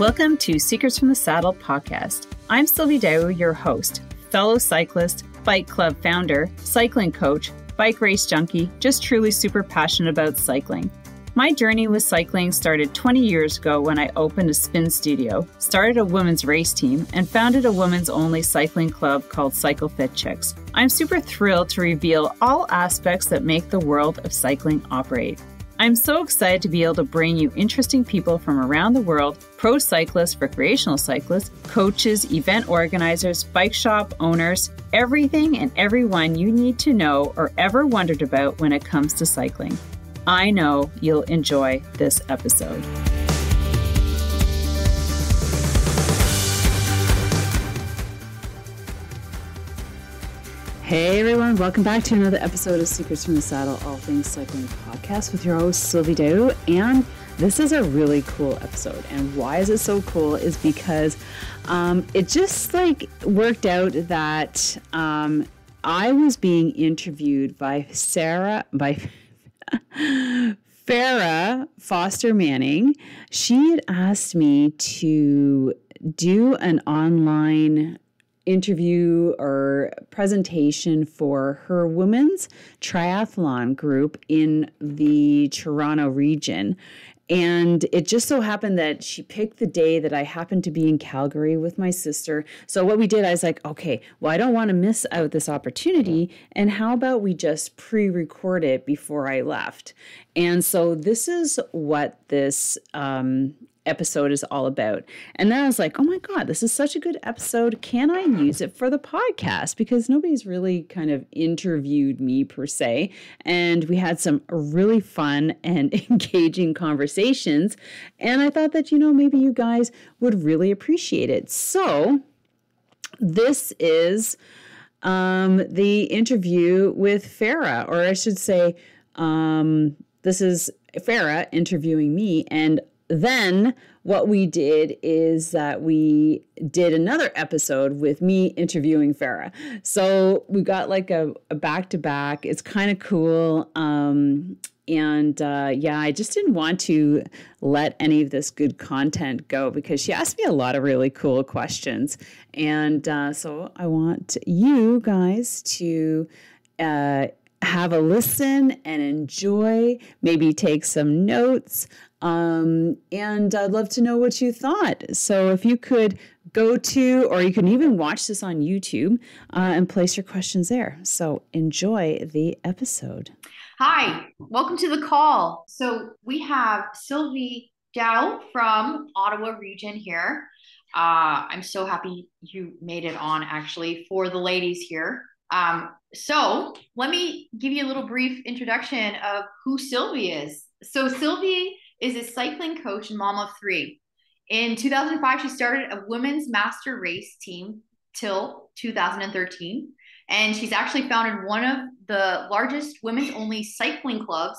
Welcome to Secrets from the Saddle podcast. I'm Sylvie D'Aoust, your host, fellow cyclist, bike club founder, cycling coach, bike race junkie, just truly super passionate about cycling. My journey with cycling started 20 years ago when I opened a spin studio, started a women's race team, and founded a women's only cycling club called Cycle Fit Chicks. I'm super thrilled to reveal all aspects that make the world of cycling operate. I'm so excited to be able to bring you interesting people from around the world pro cyclists, recreational cyclists, coaches, event organizers, bike shop owners, everything and everyone you need to know or ever wondered about when it comes to cycling. I know you'll enjoy this episode. Hey everyone, welcome back to another episode of Secrets from the Saddle, All Things Cycling Podcast with your host Sylvie D'Aoust. And this is a really cool episode. And why is it so cool? Is because um, it just like worked out that um, I was being interviewed by Sarah, by Farah Foster Manning. She had asked me to do an online interview or presentation for her women's triathlon group in the Toronto region. And it just so happened that she picked the day that I happened to be in Calgary with my sister. So, what we did, I was like, okay, well, I don't want to miss out this opportunity. And how about we just pre record it before I left? And so, this is what this um, episode is all about. And then I was like, oh my God, this is such a good episode. Can I use it for the podcast? Because nobody's really kind of interviewed me per se. And we had some really fun and engaging conversations. And I thought that, you know, maybe you guys would really appreciate it. So this is um, the interview with Farah, or I should say, um, this is Farah interviewing me, and then what we did is that we did another episode with me interviewing Farah. So we got like a, back to back. It's kind of cool. Um, and uh, yeah, I just didn't want to let any of this good content go because she asked me a lot of really cool questions. And uh, so I want you guys to. Uh, have a listen and enjoy, maybe take some notes. Um, and I'd love to know what you thought. So if you could go to, or you can even watch this on YouTube uh, and place your questions there. So enjoy the episode. Hi, welcome to the call. So we have Sylvie D'Aoust from Ottawa region here. Uh, I'm so happy you made it on actually for the ladies here. Um, so let me give you a little brief introduction of who Sylvie is. So Sylvie is a cycling coach and mom of three. In 2005, she started a women's master race team till 2013. And she's actually founded one of the largest women's only cycling clubs,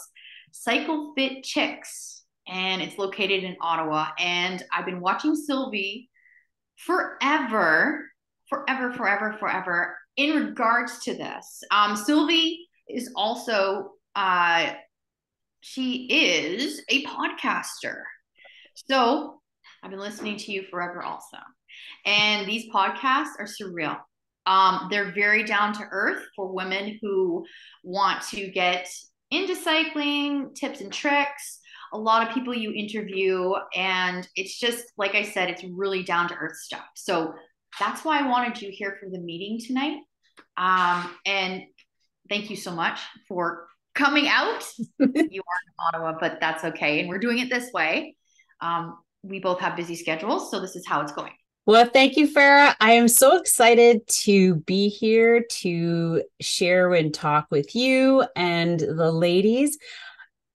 Cycle Fit Chicks. And it's located in Ottawa. And I've been watching Sylvie forever, forever, forever, forever in regards to this. Um, Sylvie is also uh, she is a podcaster. So I've been listening to you forever also. And these podcasts are surreal. Um, they're very down to earth for women who want to get into cycling, tips and tricks. A lot of people you interview, and it's just like I said, it's really down to earth stuff. So that's why I wanted you here for the meeting tonight. Um, and thank you so much for coming out. you are in Ottawa, but that's okay. And we're doing it this way. Um, we both have busy schedules, so this is how it's going. Well, thank you, Farah. I am so excited to be here to share and talk with you and the ladies.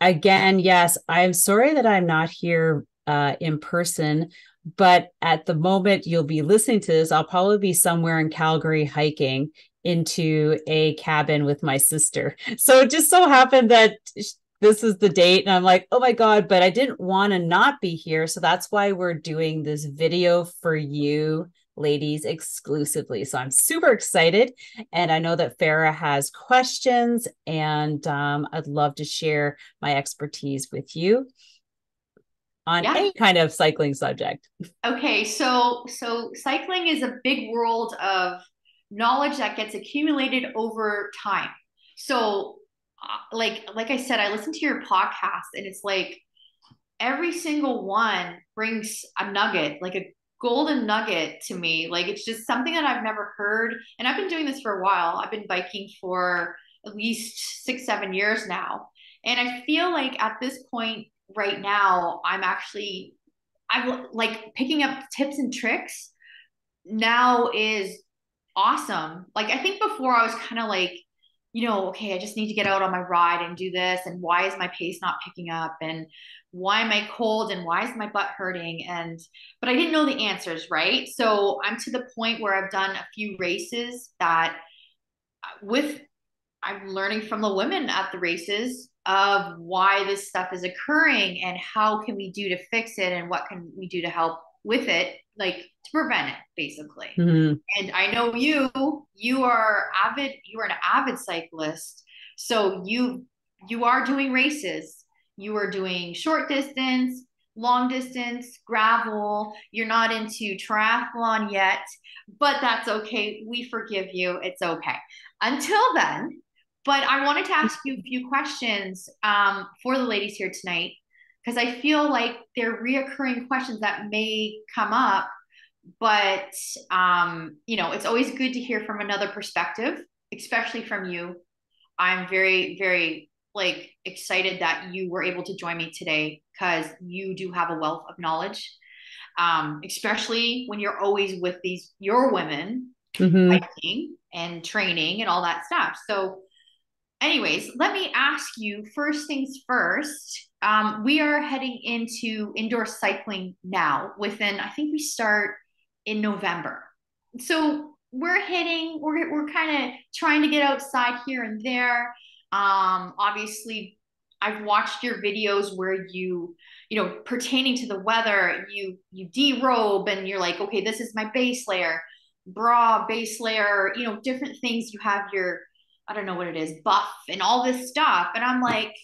Again, yes, I'm sorry that I'm not here uh, in person, but at the moment you'll be listening to this, I'll probably be somewhere in Calgary hiking into a cabin with my sister. So it just so happened that this is the date and I'm like, "Oh my god, but I didn't want to not be here." So that's why we're doing this video for you ladies exclusively. So I'm super excited and I know that Farah has questions and um, I'd love to share my expertise with you. on yeah. any kind of cycling subject. Okay, so so cycling is a big world of knowledge that gets accumulated over time. So uh, like like I said, I listen to your podcast and it's like every single one brings a nugget, like a golden nugget to me. Like it's just something that I've never heard. And I've been doing this for a while. I've been biking for at least six, seven years now. And I feel like at this point right now, I'm actually I'm like picking up tips and tricks now is awesome. Like I think before I was kind of like, you know, okay, I just need to get out on my ride and do this. And why is my pace not picking up? And why am I cold? And why is my butt hurting? And but I didn't know the answers, right? So I'm to the point where I've done a few races that uh, with I'm learning from the women at the races of why this stuff is occurring and how can we do to fix it and what can we do to help with it like to prevent it basically. Mm-hmm. and i know you you are avid you are an avid cyclist. So you you are doing races. You are doing short distance long distance gravel. You're not into triathlon yet but that's okay. We forgive you. It's okay. Until then but I wanted to ask you a few questions um, for the ladies here tonight because I feel like they're reoccurring questions that may come up. But um, you know, it's always good to hear from another perspective, especially from you. I'm very, very like excited that you were able to join me today because you do have a wealth of knowledge, um, especially when you're always with these your women mm-hmm. hiking and training and all that stuff. So anyways, let me ask you first things first. Um, we are heading into indoor cycling now. Within, I think we start in November. So we're hitting, we're, we're kind of trying to get outside here and there. Um, obviously, I've watched your videos where you, you know, pertaining to the weather, you you derobe and you're like, okay, this is my base layer, bra base layer, you know, different things. You have your I don't know what it is, buff and all this stuff. And I'm like,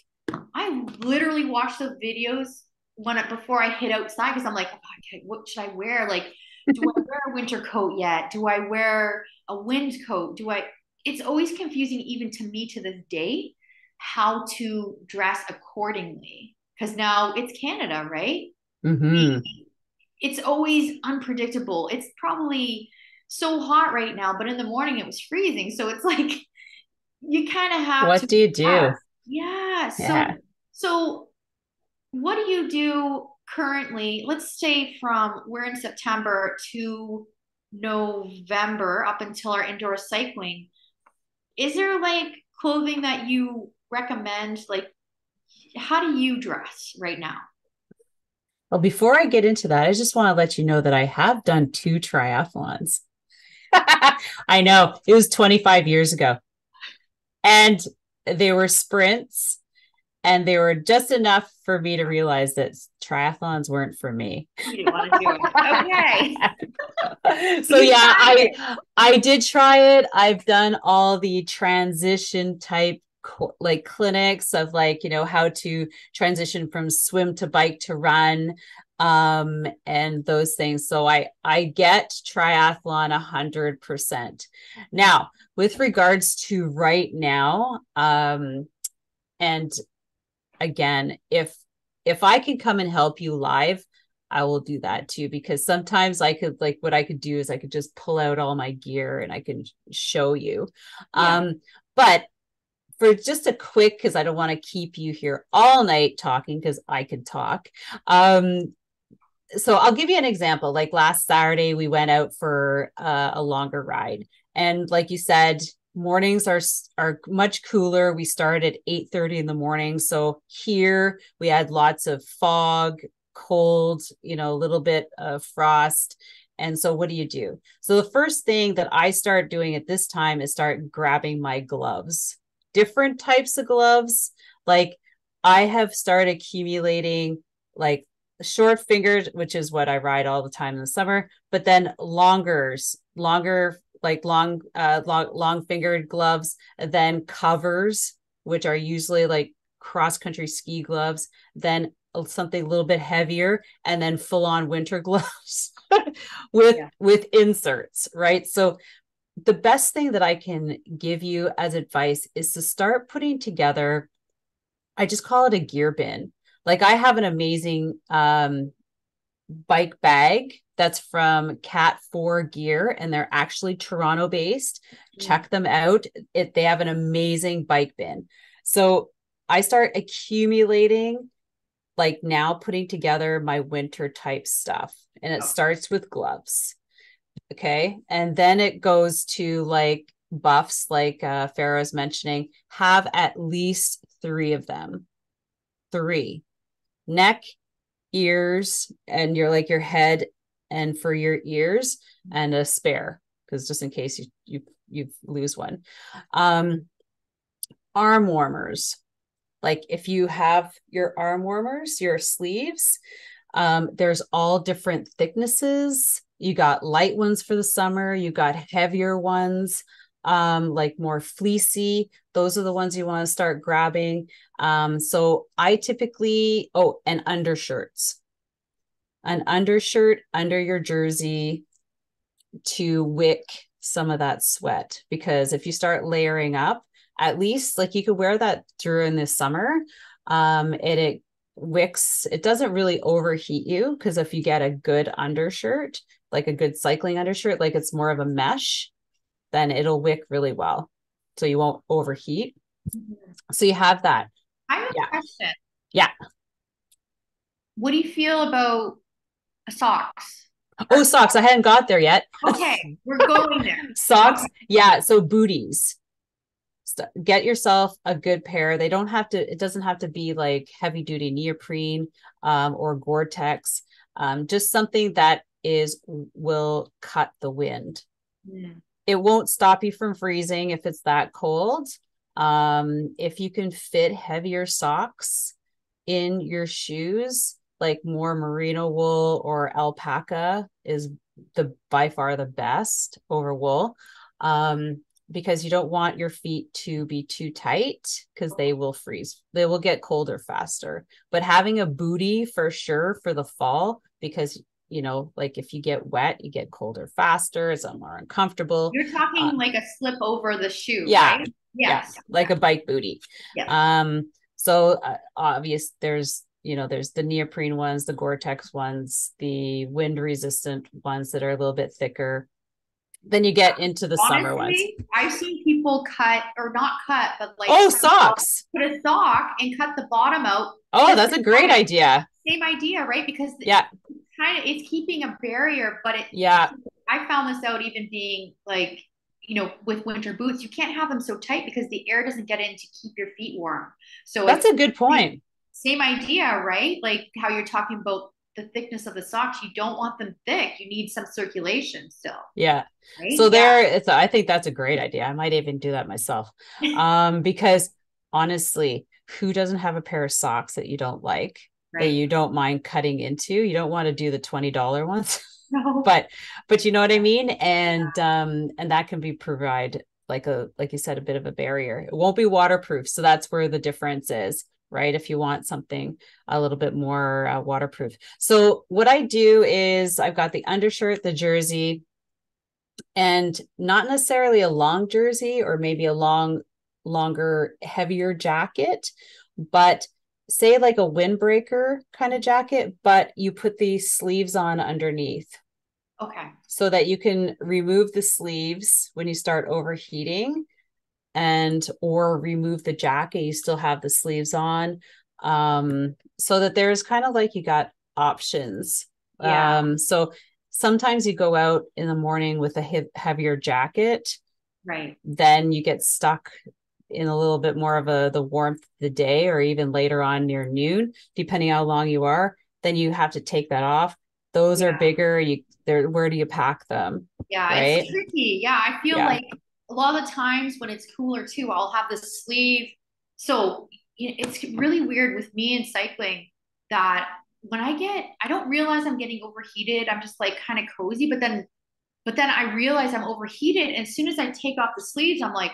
I literally watch the videos when I, before I hit outside because I'm like, oh, what should I wear? Like, do I wear a winter coat yet? Do I wear a wind coat? Do I? It's always confusing, even to me to this day, how to dress accordingly. Because now it's Canada, right? Mm-hmm. It's always unpredictable. It's probably so hot right now, but in the morning it was freezing. So it's like you kind of have what do you do yeah. yeah so yeah. So what do you do currently? Let's say from we're in september to november up until our indoor cycling. Is there like clothing that you recommend? Like how do you dress right now? Well before i get into that i just want to let you know that i have done two triathlons. I know it was 25 years ago. And they were sprints and they were just enough for me to realize that triathlons weren't for me. You didn't want to do it. Okay. so yeah, I I did try it. I've done all the transition type like clinics of like you know how to transition from swim to bike to run um and those things so i i get triathlon a hundred percent now with regards to right now um and again if if i can come and help you live i will do that too because sometimes i could like what i could do is i could just pull out all my gear and i can show you yeah. um but for just a quick because i don't want to keep you here all night talking because i could talk um so I'll give you an example. Like last Saturday, we went out for uh, a longer ride, and like you said, mornings are are much cooler. We start at eight thirty in the morning, so here we had lots of fog, cold, you know, a little bit of frost. And so, what do you do? So, the first thing that I start doing at this time is start grabbing my gloves, different types of gloves. Like, I have started accumulating like short fingers which is what I ride all the time in the summer, but then longers, longer, like long, uh, long, long fingered gloves, then covers, which are usually like cross country ski gloves, then something a little bit heavier and then full on winter gloves with yeah. with inserts, right? So the best thing that I can give you as advice is to start putting together I just call it a gear bin. Like I have an amazing um bike bag that's from Cat 4 Gear and they're actually Toronto based. Mm-hmm. Check them out. It they have an amazing bike bin. So I start accumulating like now putting together my winter type stuff and it oh. starts with gloves. Okay? And then it goes to like buffs like uh Farah's mentioning have at least 3 of them. 3. Neck, ears and you're like your head and for your ears and a spare because just in case you you you lose one. Um arm warmers. Like if you have your arm warmers your sleeves um there's all different thicknesses. You got light ones for the summer you got heavier ones um like more fleecy. Those are the ones you want to start grabbing. Um so i typically oh and undershirts. An undershirt under your jersey to wick some of that sweat because if you start layering up at least like you could wear that during the summer um it, it wicks it doesn't really overheat you because if you get a good undershirt like a good cycling undershirt like it's more of a mesh then it'll wick really well so you won't overheat mm-hmm. so you have that i have yeah. a question yeah what do you feel about socks. Oh, socks. I hadn't got there yet. Okay, we're going there. socks. Yeah. So booties. Get yourself a good pair. They don't have to, it doesn't have to be like heavy duty neoprene um, or Gore Tex. Um, just something that is will cut the wind. Mm. It won't stop you from freezing if it's that cold. Um, if you can fit heavier socks in your shoes, like more merino wool or alpaca is the by far the best over wool um, because you don't want your feet to be too tight because they will freeze they will get colder faster but having a booty for sure for the fall because you know like if you get wet you get colder faster it's more uncomfortable you're talking uh, like a slip over the shoe yeah right? yes yeah, like a bike booty yeah. um so uh, obvious there's you know, there's the neoprene ones, the Gore-Tex ones, the wind resistant ones that are a little bit thicker. Then you get into the Honestly, summer ones. I've seen people cut or not cut, but like oh socks. Put a sock and cut the bottom out. Oh, that's a great idea. Same idea, right? Because yeah, kind of it's keeping a barrier, but it yeah. I found this out even being like you know, with winter boots, you can't have them so tight because the air doesn't get in to keep your feet warm. So that's a good point same idea, right? Like how you're talking about the thickness of the socks. You don't want them thick. You need some circulation still. Yeah. Right? So there, yeah. it's. I think that's a great idea. I might even do that myself, um, because honestly, who doesn't have a pair of socks that you don't like? Right. That you don't mind cutting into. You don't want to do the twenty dollar ones. No. but but you know what I mean? And yeah. um and that can be provide like a like you said a bit of a barrier. It won't be waterproof. So that's where the difference is right? If you want something a little bit more uh, waterproof. So what I do is I've got the undershirt, the jersey, and not necessarily a long jersey or maybe a long, longer, heavier jacket, but say like a windbreaker kind of jacket, but you put the sleeves on underneath. Okay. So that you can remove the sleeves when you start overheating and or remove the jacket you still have the sleeves on um so that there's kind of like you got options yeah. um so sometimes you go out in the morning with a he- heavier jacket right then you get stuck in a little bit more of a the warmth of the day or even later on near noon depending how long you are then you have to take that off those yeah. are bigger you there where do you pack them yeah right? it's tricky yeah i feel yeah. like a lot of the times when it's cooler too, I'll have the sleeve. So it's really weird with me in cycling that when I get, I don't realize I'm getting overheated. I'm just like kind of cozy, but then, but then I realize I'm overheated. And as soon as I take off the sleeves, I'm like,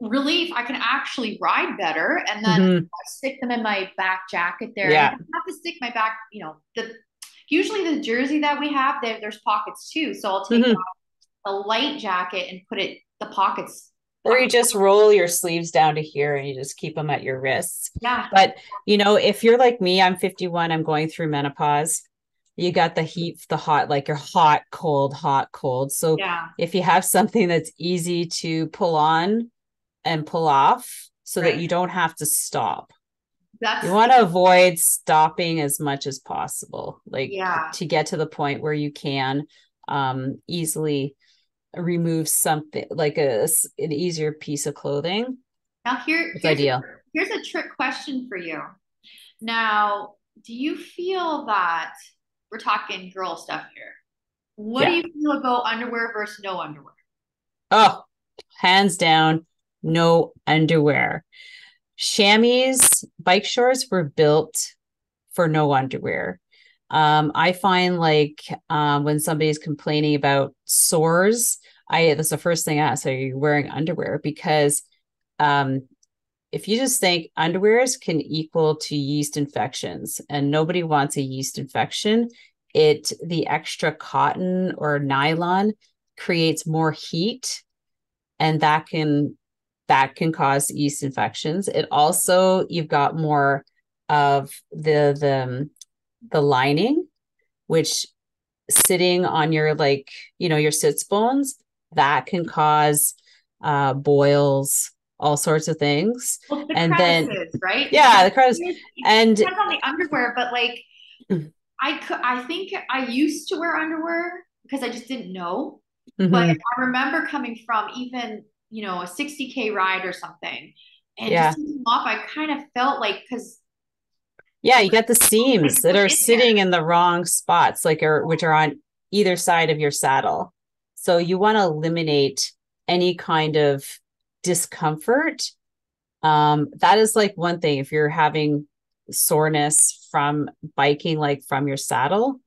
relief, I can actually ride better. And then Mhm. I stick them in my back jacket there. Yeah. I have to stick my back, you know, the usually the jersey that we have, there, there's pockets too. So I'll take Mhm. off a light jacket and put it the pockets. Or you just roll your sleeves down to here and you just keep them at your wrists. Yeah. But you know, if you're like me, I'm 51, I'm going through menopause. You got the heat, the hot, like you're hot, cold, hot, cold. So Yeah. if you have something that's easy to pull on and pull off so Right. that you don't have to stop. That's You want to avoid stopping as much as possible, like Yeah. to get to the point where you can um easily remove something like a an easier piece of clothing. now here It's here's a- here's a trick question for you. Now, do you feel that we're talking girl stuff here? What do you feel about underwear versus no underwear? Oh, hands down, no underwear. Chamois bike shorts were built for no underwear. Um, I find like um, when somebody's complaining about sores, I that's the first thing I ask: Are you wearing underwear? Because um, if you just think underwears can equal to yeast infections, and nobody wants a yeast infection, it the extra cotton or nylon creates more heat and that can that can cause yeast infections it also you've got more of the the the lining which sitting on your like you know your sits bones that can cause uh boils all sorts of things Well, the And then- right? yeah the crevice It and depends on the underwear, but like Mm. I could I think I used to wear underwear because I just didn't know. mhm, But I remember coming from even, you know, a 60K ride or something. And Yeah. just off, I kind of felt like because yeah you got the seams that are sitting in the wrong spots like are which are on either side of your saddle so you want to eliminate any kind of discomfort um that is like one thing if you're having soreness from biking like from your saddle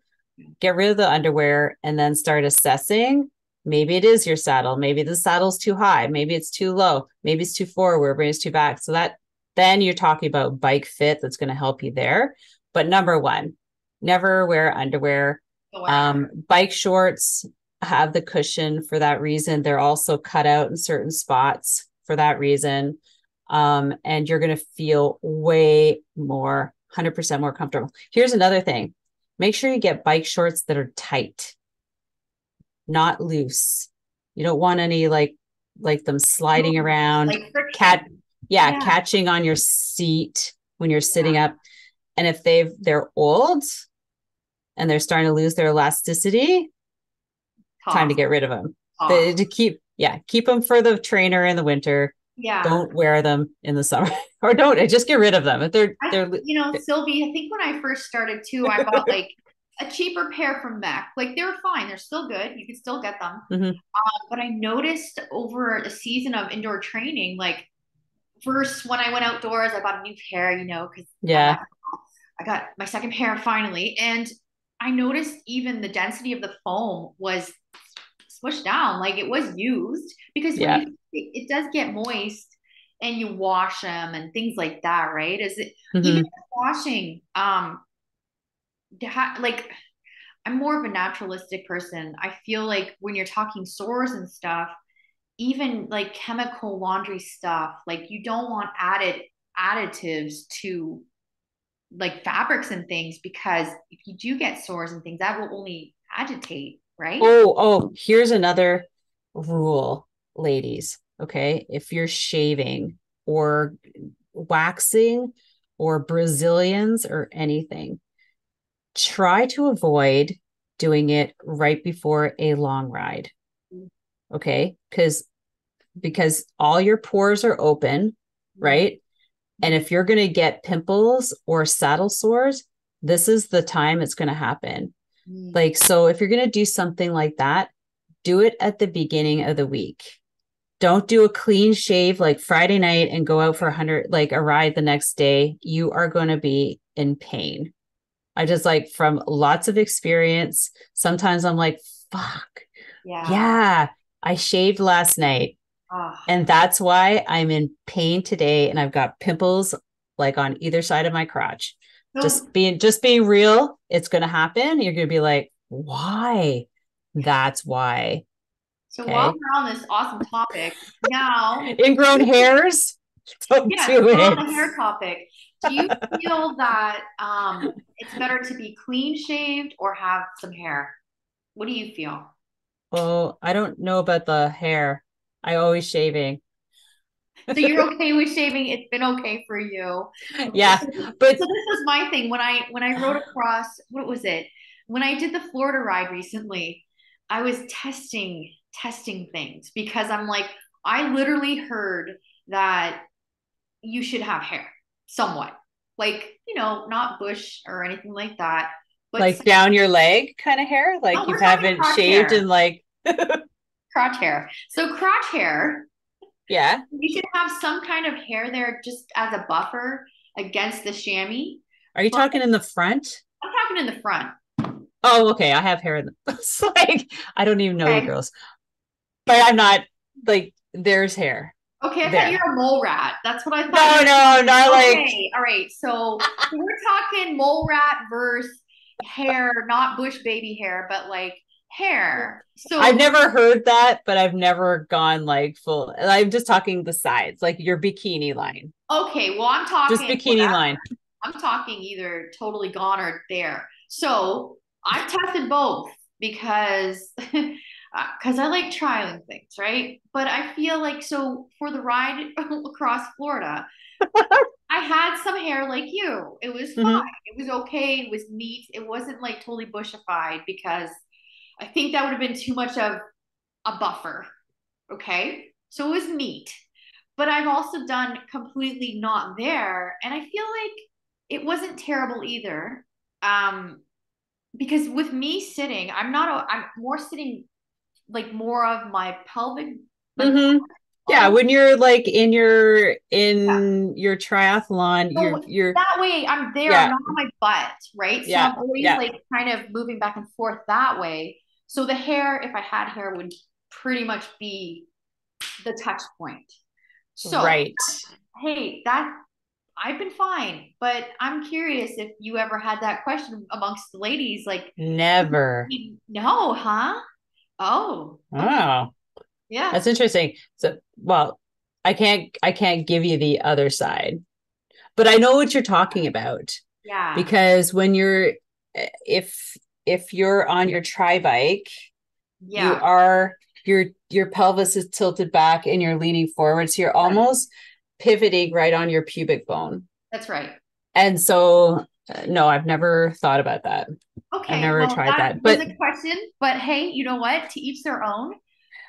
get rid of the underwear and then start assessing maybe it is your saddle. Maybe the saddle's too high. Maybe it's too low. Maybe it's too forward. Maybe it's too back. So that then you're talking about bike fit that's going to help you there. But number one never wear underwear. Um, bike shorts have the cushion for that reason. They're also cut out in certain spots for that reason. Um, and you're going to feel way more, 100% more comfortable. Here's another thing. Make sure you get bike shorts that are tight, not loose. You don't want any like, like them sliding around like cat yeah, Yeah. catching on your seat when you're sitting up and if they've they're old and they're starting to lose their elasticity time to get rid of them tough. The- to keep yeah keep them for the trainer in the winter yeah. don't wear them in the summer or don't just get rid of them if they're I, they're you know, Sylvie, I think when I first started too, I bought like a cheaper pair from MEC. Like they're fine, they're still good. You can still get them. Mhm. Uh, but I noticed over a season of indoor training, like first when I went outdoors, I bought a new pair, you know, because yeah I got my second pair finally, and I noticed even the density of the foam was smushed down, like it was used because Yeah. you, it, does get moist and you wash them and things like that, right? Is it Mhm. even washing? Um, like I'm more of a naturalistic person. I feel like when you're talking sores and stuff, even like chemical laundry stuff, like you don't want added additives to like fabrics and things because if you do get sores and things, that will only agitate, right? oh oh here's another rule ladies okay if you're shaving or waxing or brazilians or anything try to avoid doing it right before a long ride okay because because all your pores are open right and if you're going to get pimples or saddle sores this is the time it's going to happen Mm. like, so if you're going to do something like that, do it at the beginning of the week. Don't do a clean shave like Friday night and go out for a hundred, like a ride the next day. You are going to be in pain. I just like from lots of experience. Sometimes I'm like, fuck, yeah. yeah, I shaved last night Oh, And that's why I'm in pain today and I've got pimples like on either side of my crotch. Just being just being real, it's gonna happen. You're gonna be like, why? That's why. so okay. while we're on this awesome topic, now Ingrown hairs. Don't yeah, do we're on the hair topic. Do you feel that um, it's better to be clean shaved or have some hair? What do you feel? Oh, I don't know about the hair. I always shaving. So you're okay with shaving? It's been okay for you. Yeah, So but this was my thing when I when I rode across. What was it? When I did the Florida ride recently, I was testing testing things because I'm like, I literally heard that you should have hair somewhat, like you know, not bush or anything like that, but like down your leg kind of hair, like you haven't shaved hair. in like crotch hair. So crotch hair, yeah. you should have some kind of hair there just as a buffer against the chamois. Are you Well- talking in the front? I'm talking in the front. Oh, okay. I have hair in the it's like I don't even know you Okay. girls. But I'm not like there's hair. Okay, I There. thought you were a mole rat. That's what I thought. no, no, not like Okay, all right. So we're talking mole rat versus hair, not bush baby hair, but like hair. So I've never heard that, but I've never gone like full. I'm just talking the sides, like your bikini line, okay. Well, I'm talking just bikini whatever. line. I'm talking either totally gone or there. So I've tested both because because I like trying things, right? But I feel like so for the ride across Florida, I had some hair like you. It was Mhm. fine. It was okay. It was neat. It wasn't like totally bushified because I think that would have been too much of a buffer. Okay. So it was neat. But I've also done completely not there. And I feel like it wasn't terrible either. Um, because with me sitting, I'm not, a, I'm more sitting like more of my pelvic. Mhm. Yeah, when you're like in your in your triathlon, So you're you're that way I'm there, Yeah. I'm not on my butt, right? So Yeah, I'm always yeah. like kind of moving back and forth that way. So the hair, if I had hair, would pretty much be the touch point. So right. hey, that I've been fine, but I'm curious if you ever had that question amongst the ladies, like, Never. no, huh? Oh, Oh, yeah. that's interesting. So, well, I can't I can't give you the other side, but I know what you're talking about. yeah. because when you're if if you're on your tri bike yeah. you are your your pelvis is tilted back and you're leaning forward so you're almost pivoting right on your pubic bone That's right. and so uh, no i've never thought about that Okay. I never well, tried that, was but- a question, but hey, you know what? To each their own.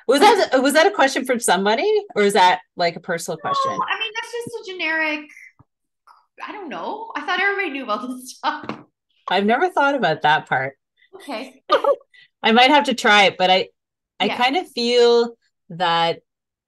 was that was that a question from somebody or is that like a personal question I mean, that's just a generic. I don't know. I thought everybody knew about this stuff. i've never thought about that part Okay. I might have to try it, but I I Yeah. kind of feel that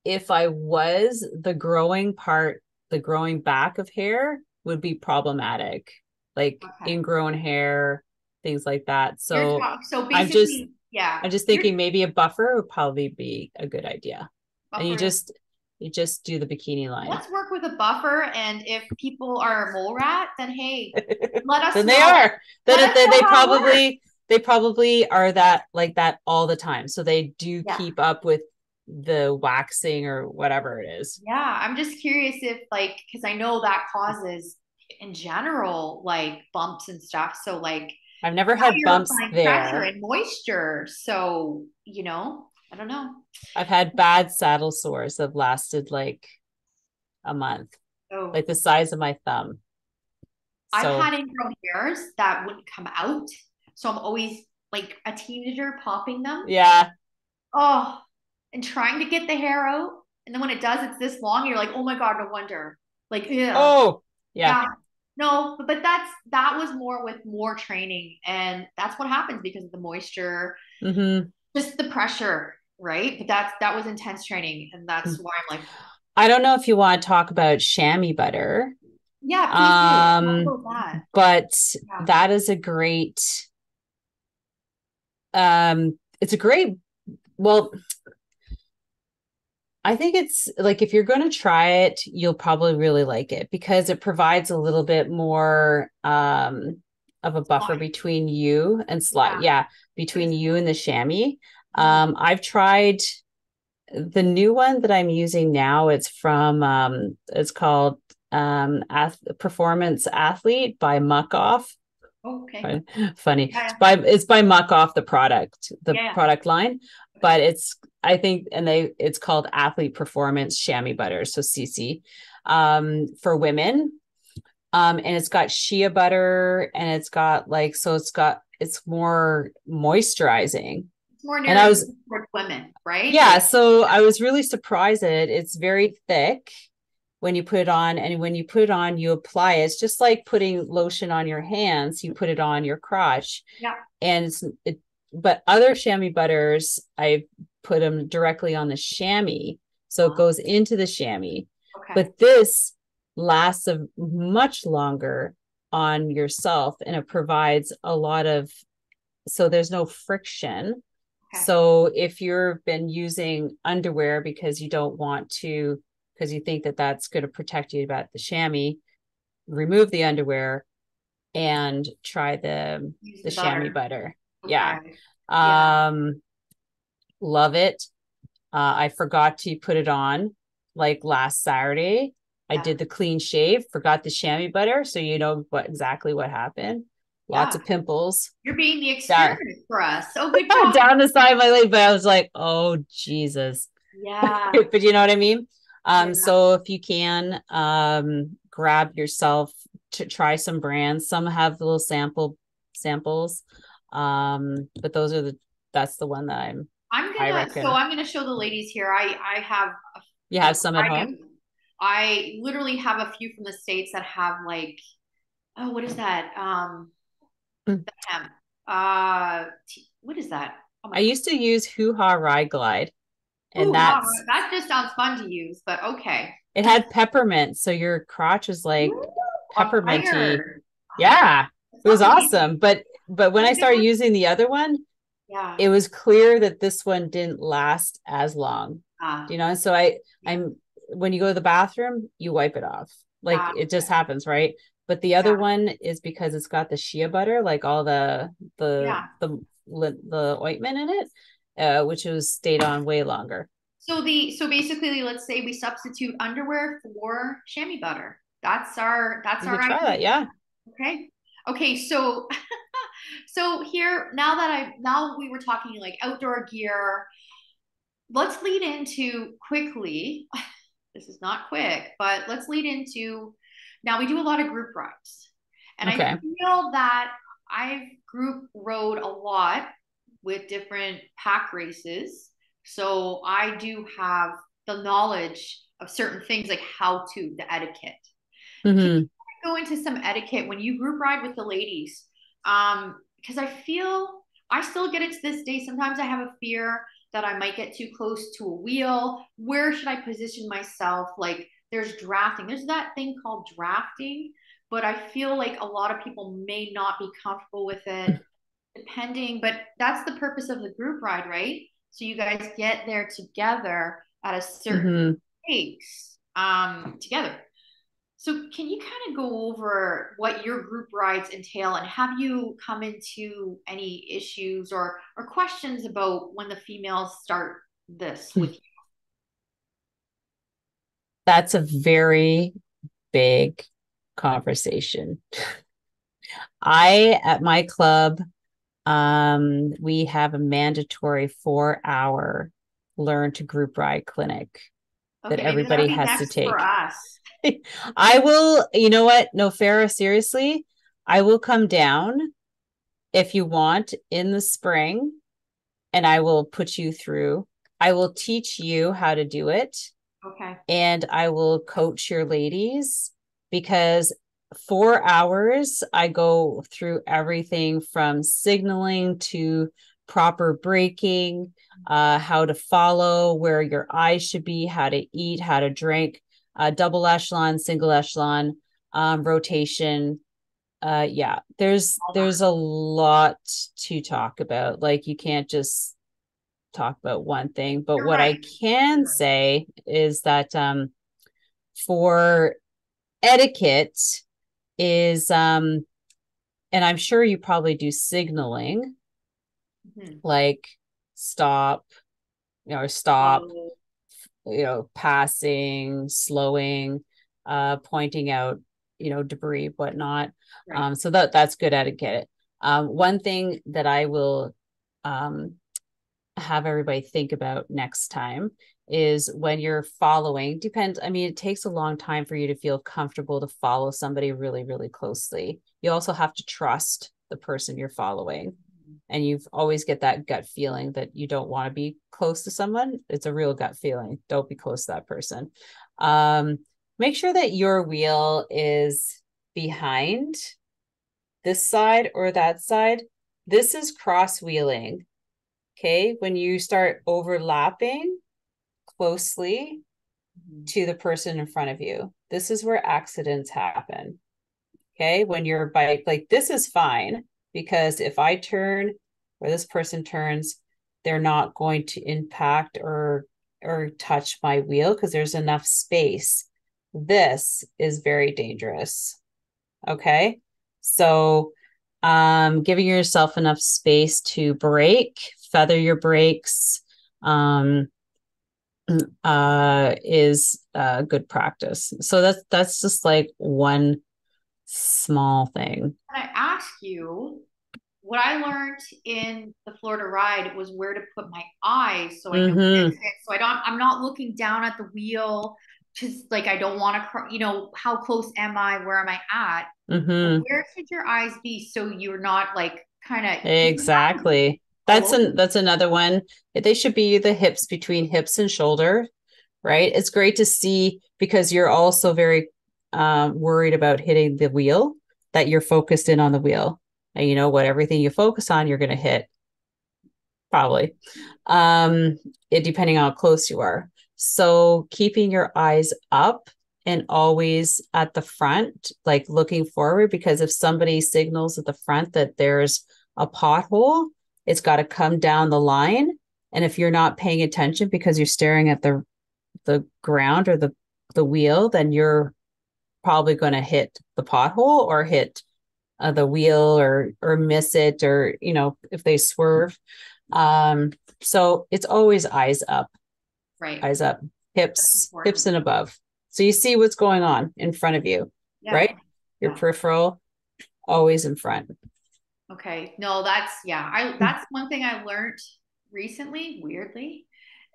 if I was the growing part, the growing back of hair would be problematic. Like Okay. ingrown hair, things like that. So so I'm just- yeah. I'm just thinking maybe a buffer would probably be a good idea. And you just you just do the bikini line. let's work with a buffer, and if people are a mole rat, then hey, let us. then they are. Then they, they probably they probably are that like that all the time. So they do Yeah. keep up with the waxing or whatever it is. Yeah, I'm just curious if like because I know that causes in general like bumps and stuff. So like I've never had bumps there. and moisture. So you know, I don't know. I've had bad saddle sores that lasted like a month, Oh, like the size of my thumb. I've So had ingrown hairs that wouldn't come out. So I'm always like a teenager popping them. yeah, Oh, and trying to get the hair out. And then when it does, it's this long. You're like, oh my God, no wonder. Like, yeah. oh yeah, No, but, that's that was more with more training. And that's what happens because of the moisture, hmm just the pressure, right? But that's that was intense training. And that's Mm. why I'm like, I don't know if you want to talk about chamois butter, yeah, please. Um, that. but Yeah. that is a great um it's a great well I think it's like if you're going to try it, you'll probably really like it because it provides a little bit more um of a buffer Slide. between you and slide. Yeah. Yeah, between you and the chamois. Um, I've tried the new one that I'm using now. It's from um, it's called um, Ath- Performance Athlete by Muc-Off. Okay. Funny. Yeah. It's by it's by Muc-Off the product, the Yeah. product line. But it's I think and they it's called Athlete Performance Chamois Butter, so CC, um, for women. Um, and it's got shea butter and it's got like so it's got it's more moisturizing. It's more And I was- for women, right? Yeah, so I was really surprised at it. It's very thick when you put it on, and when you put it on, you apply it. It's just like putting lotion on your hands. You put it on your crotch. Yeah. And it's it, but other chamois butters, I put them directly on the chamois, so it goes into the chamois. Okay. But this lasts a much longer on yourself, and it provides a lot of. So there's no friction. Okay. So if you've been using underwear because you don't want to, because you think that that's going to protect you about the chamois, remove the underwear and try the Use the chamois butter. Yeah. Okay. Yeah. Um, love it. Uh, I forgot to put it on like last Saturday. I did the clean shave, forgot the chamois butter, so you know what exactly what happened. Lots Yeah. of pimples You're being the experiment for us. So good job. down the side of my leg, but I was like, oh Jesus. Yeah. but you know what I mean? Um, Yeah. so if you can um grab yourself to try some brands, some have little sample samples. Um, but those are the that's the one that I'm I'm gonna reckon. so I'm gonna show the ladies here. I I have a you have some at I home. do. I literally have a few from the states that have like oh what is that um Mm. the hemp uh t- what is that oh I used to use Hoo Ha Ride Glide, and Ooh, that's wow, that just sounds fun to use but okay it had peppermint, so your crotch is like Ooh, pepperminty. Yeah, it was awesome. But but when I started using the other one, yeah it was clear that this one didn't last as long. Ah, you know and so i i'm when you go to the bathroom you wipe it off like Ah, it just happens right but the other Yeah. one is because it's got the shea butter like all the the Yeah. the the ointment in it uh which was stayed on way longer so the so basically let's say we substitute underwear for chamois butter that's our that's you our try that yeah Okay. Okay. So, so here now that I now we were talking like outdoor gear, let's lead into quickly. This is not quick, but let's lead into now we do a lot of group rides, and I feel that I've group rode a lot with different pack races, so I do have the knowledge of certain things like how to the etiquette Mhm. Go into some etiquette when you group ride with the ladies um because i feel i still get it to this day. Sometimes i have a fear that i might get too close to a wheel. Where should i position myself? Like there's drafting. There's that thing called drafting but i feel like a lot of people may not be comfortable with it depending but that's the purpose of the group ride right? So you guys get there together at a certain Mhm. pace um, together. So, can you kind of go over what your group rides entail, and have you come into any issues or or questions about when the females start this with you? that's a very big conversation i at my club um we have a mandatory four hour learn to group ride clinic that that'll everybody has to take. for us. I will, you know what? No, Farah, seriously, I will come down if you want in the spring and I will put you through. I will teach you how to do it Okay. and I will coach your ladies because four hours I go through everything from signaling to proper braking, uh, how to follow, where your eyes should be, how to eat, how to drink, uh, double echelon, single echelon, um, rotation. Uh, yeah, there's there's a lot to talk about. Like you can't just talk about one thing, but You're what right. I can say is that um, for etiquette is um, and I'm sure you probably do signaling, mm-hmm. like stop, you know, stop, oh. You know, passing, slowing, uh, pointing out, you know, debris, whatnot. Right. Um, so that that's good etiquette. Um, one thing that I will um, have everybody think about next time is when you're following depends i mean it takes a long time for you to feel comfortable to follow somebody really really closely you also have to trust the person you're following and you've always get that gut feeling that you don't want to be close to someone it's a real gut feeling don't be close to that person. Um, make sure that your wheel is behind this side or that side. This is cross wheeling okay? When you start overlapping closely mm-hmm. to the person in front of you this is where accidents happen okay? When your bike like this is fine because if i turn or this person turns they're not going to impact or or touch my wheel because there's enough space. This is very dangerous. Okay? So um giving yourself enough space to brake feather your brakes um uh is uh good practice. So that's that's just like one small thing. And i ask you what i learned in the florida ride was where to put my eyes so i mm-hmm. so i don't i'm not looking down at the wheel just like i don't want to you know how close am i where am i at mm-hmm. where should your eyes be so you're not like kind of exactly that's an that's another one. They should be the hips between hips and shoulder, right? It's great to see because you're also very um, worried about hitting the wheel that you're focused in on the wheel. And you know what? Everything you focus on, you're going to hit. Probably, um, it depending on how close you are. So keeping your eyes up and always at the front, like looking forward, because if somebody signals at the front that there's a pothole, it's got to come down the line and if you're not paying attention because you're staring at the the ground or the the wheel then you're probably going to hit the pothole or hit uh, the wheel or or miss it or you know if they swerve um so it's always eyes up right eyes up hips hips and above so you see what's going on in front of you yeah. right your yeah. peripheral always in front Okay. No, that's yeah. I hmm. that's one thing I learned recently, weirdly.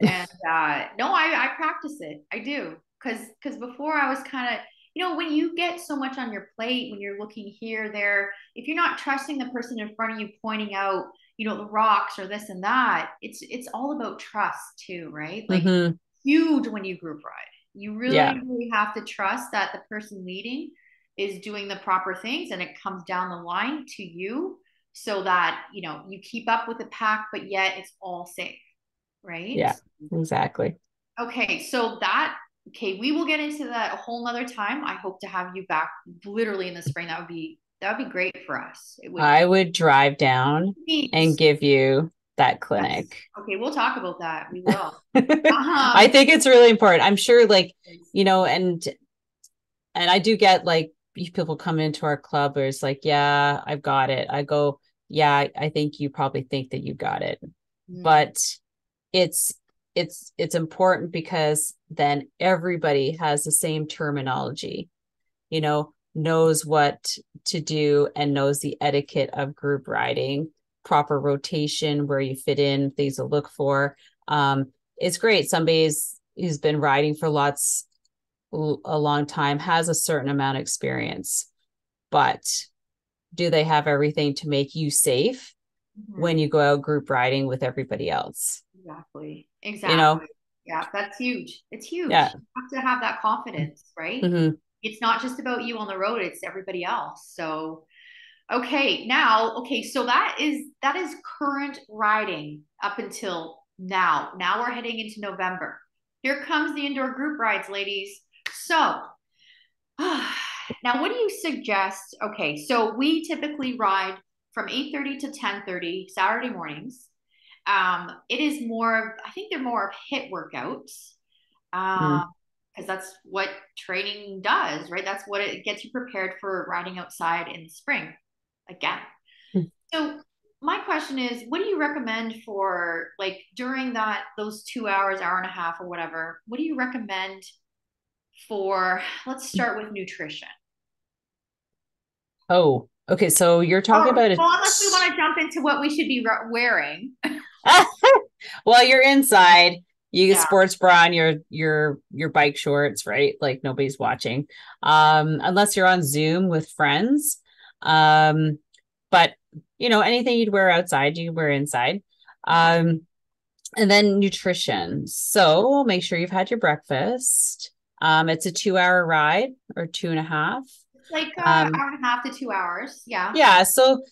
And uh no, I I practice it. I do. Cuz cuz before I was kind of you know, when you get so much on your plate, when you're looking here, there, if you're not trusting the person in front of you pointing out, you know, the rocks or this and that, it's it's all about trust too, right? Like mm-hmm. huge when you group ride. You really, yeah. really have to trust that the person leading is doing the proper things and it comes down the line to you so that you know you keep up with the pack but yet it's all safe right yeah exactly okay so that okay we will get into that a whole nother time i hope to have you back literally in the spring that would be that would be great for us would i would drive down and give you that clinic yes. okay we'll talk about that we will uh-huh. i think it's really important i'm sure like you know and and i do get like people come into our club where it's like, yeah, I've got it. I go, yeah, I think you probably think that you got it. Mm. But it's it's it's important because then everybody has the same terminology, you know, knows what to do and knows the etiquette of group riding, proper rotation, where you fit in, things to look for. Um, it's great. Somebody's who's been riding for lots a long time has a certain amount of experience but do they have everything to make you safe mm-hmm. when you go out group riding with everybody else exactly exactly. you know? Yeah that's huge. It's huge. Yeah. you have to have that confidence right? Mm-hmm. it's not just about you on the road it's everybody else. So okay now okay so that is that is current riding up until now. Now we're heading into november. Here comes the indoor group rides ladies. So, now what do you suggest? Okay, so we typically ride from 8:30 to 10:30 Saturday mornings. Um, it is more, of, I think they're more of HIIT workouts. Um, mm because that's what training does, right? That's what it gets you prepared for riding outside in the spring again. Mm. So my question is, what do you recommend for like during that those two hours, hour and a half, or whatever? What do you recommend for? Let's start with nutrition. Oh, okay. So you're talking oh, about it. Well, unless we want to jump into what we should be wearing. well, you're inside. You get yeah. sports bra and your your your bike shorts right? Like nobody's watching. Um unless you're on zoom with friends. Um but you know anything you'd wear outside you wear inside. Um and then nutrition. So make sure you've had your breakfast. Um it's a two hour ride or two and a half. It's like uh, um, hour and a half to two hours. Yeah. yeah so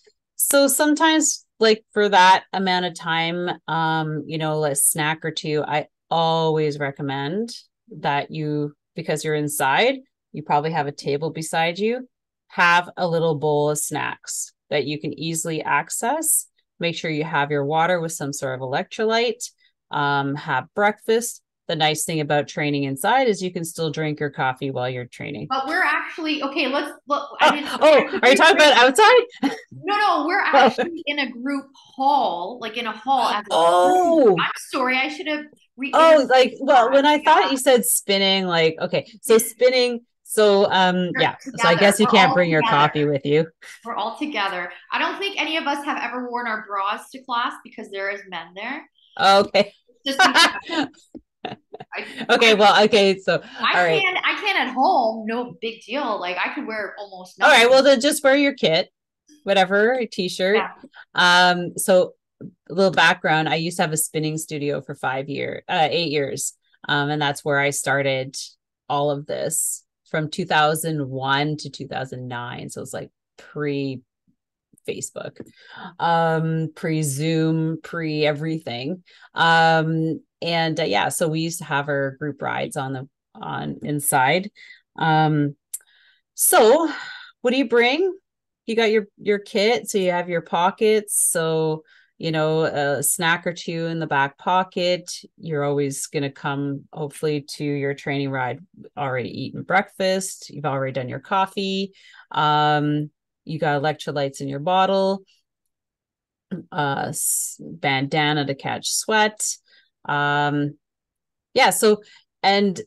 so sometimes like for that amount of time um you know a snack or two i always recommend that you because you're inside you probably have a table beside you have a little bowl of snacks that you can easily access. Make sure you have your water with some sort of electrolyte um, have breakfast the nice thing about training inside is you can still drink your coffee while you're training. But we're actually okay. Let's look. oh, oh are you talking about outside? No, no, we're oh. actually in a group hall, like in a hall. As oh, I'm sorry, I should have. Re- oh, like well, when I yeah. thought you said spinning, like okay, so spinning. So um yeah, together. so I guess you we're can't bring together. your coffee with you. We're all together. I don't think any of us have ever worn our bras to class because there is men there. Okay. okay, well, okay, so I can I can at home, no big deal. Like I could wear almost nothing. All right, well then just wear your kit, whatever, a t-shirt. Yeah. Um, so a little background, I used to have a spinning studio for five years, uh, eight years. Um, and that's where I started all of this from 2001 to 2009. So it's like pre Facebook, um, pre Zoom, pre everything. Um, and uh, yeah, so we used to have our group rides on the on inside. Um, so what do you bring? You got your your kit, so you have your pockets. So you know, a snack or two in the back pocket. You're always going to come, hopefully, to your training ride already eaten breakfast. You've already done your coffee. Um, you got electrolytes in your bottle, uh, bandana to catch sweat. Um, yeah. So, and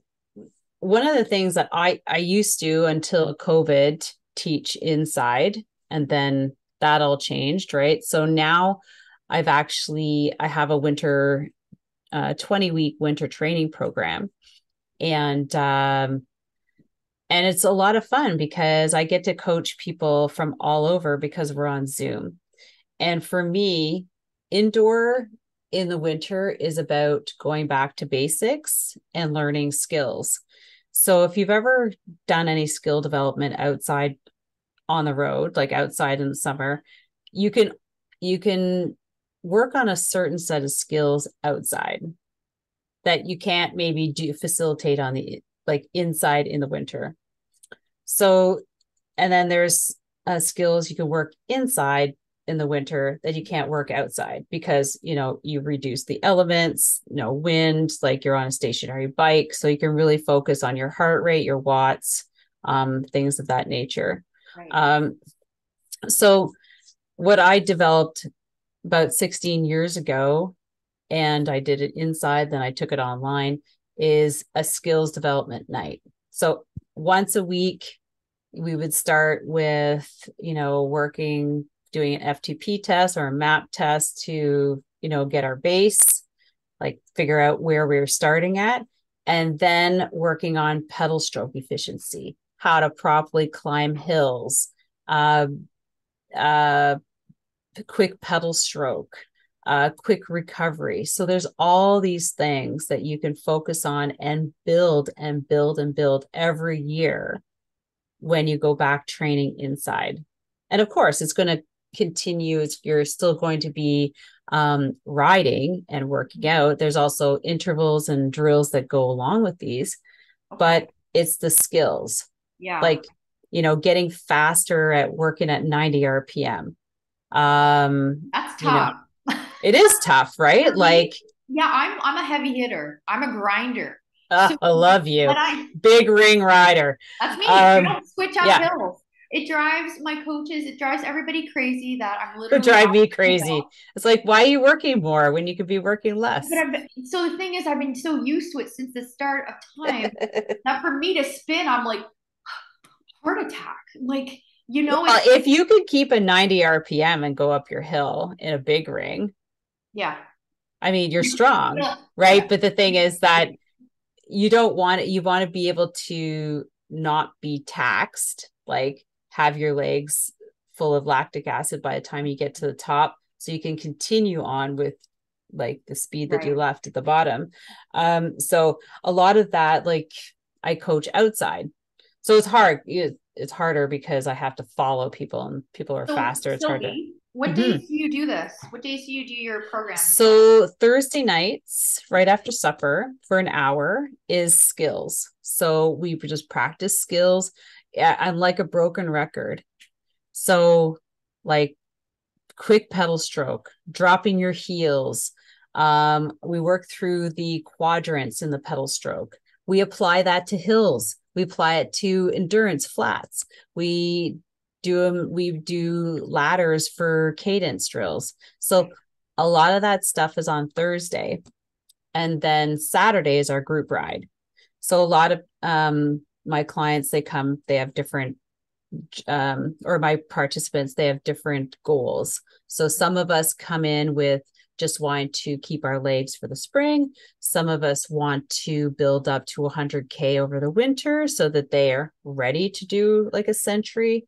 one of the things that I I used to until COVID teach inside, and then that all changed, right? So now I've actually I have a winter, uh, twenty week winter training program, and um, and it's a lot of fun because I get to coach people from all over because we're on Zoom. And for me, indoor in the winter is about going back to basics and learning skills. So if you've ever done any skill development outside on the road, like outside in the summer, you can you can work on a certain set of skills outside that you can't maybe do facilitate on the like inside in the winter. So, and then there's uh, skills you can work inside in the winter that you can't work outside because you know you reduce the elements you know wind like you're on a stationary bike. So you can really focus on your heart rate your watts um, things of that nature. Right. um, so what i developed about 16 years ago and i did it inside then i took it online is a skills development night. So once a week we would start with you know working doing an ftp test or a map test to you know get our base like figure out where we we're starting at and then working on pedal stroke efficiency how to properly climb hills uh, uh, quick pedal stroke uh, quick recovery. So there's all these things that you can focus on and build and build and build every year when you go back training inside. And of course, it's going to continue. It's, you're still going to be um, riding and working out. There's also intervals and drills that go along with these, okay. but it's the skills. Yeah. Like, you know, getting faster at working at 90 RPM. Um, That's tough. You know, it is tough, right? Like yeah, I'm I'm a heavy hitter. I'm a grinder. Uh, so, I love you. I, Big ring rider. That's me. Um, don't switch out yeah. hills. It drives my coaches, it drives everybody crazy that I'm literally. It drive me crazy. It's like, why are you working more when you could be working less? Been, so the thing is, I've been so used to it since the start of time that for me to spin, I'm like, heart attack. Like, you know, well, if you could keep a 90 RPM and go up your hill in a big ring. Yeah. I mean, you're strong, right? Yeah. But the thing is that you don't want it, you want to be able to not be taxed, like have your legs full of lactic acid by the time you get to the top so you can continue on with like the speed that right. you left at the bottom. Um so a lot of that like i coach outside. So it's hard it's harder because i have to follow people and people are so, faster it's harder. what mm-hmm. days do you do this? What days do you do your program? So thursday nights right after supper for an hour is skills. So we just practice skills i'm like a broken record. So like quick pedal stroke dropping your heels. Um, we work through the quadrants in the pedal stroke. We apply that to hills. We apply it to endurance flats. We do them we do ladders for cadence drills. So a lot of that stuff is on thursday and then saturday is our group ride. So a lot of um, my clients they come they have different um, or my participants they have different goals. So some of us come in with just wanting to keep our legs for the spring. Some of us want to build up to 100k over the winter so that they are ready to do like a century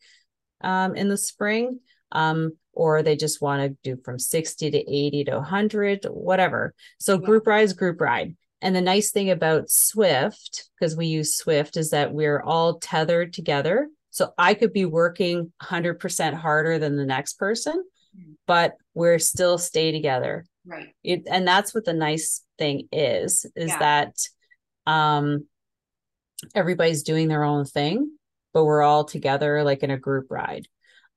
um, in the spring. Um, or they just want to do from 60 to 80 to 100 whatever. So group ride group ride and the nice thing about Zwift, because we use Zwift, is that we're all tethered together. So I could be working 100% harder than the next person, mm. but we're still stay together. Right. It, and that's what the nice thing is, is yeah. that um, everybody's doing their own thing, but we're all together like in a group ride.